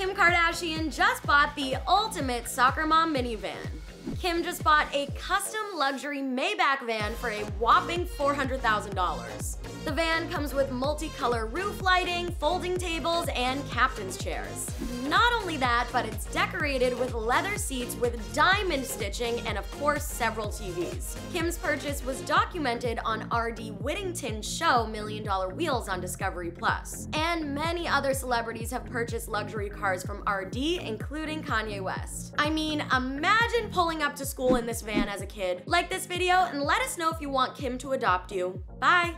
Kim Kardashian just bought the ultimate soccer mom minivan. Kim just bought a custom luxury Maybach van for a whopping $400,000. The van comes with multicolor roof lighting, folding tables, and captain's chairs. Not only that, but it's decorated with leather seats with diamond stitching and of course several TVs. Kim's purchase was documented on R.D. Whittington's show Million Dollar Wheels on Discovery Plus. And many other celebrities have purchased luxury cars from R.D., including Kanye West. I mean, imagine pulling up to school in this van as a kid. Like this video and let us know if you want Kim to adopt you. Bye!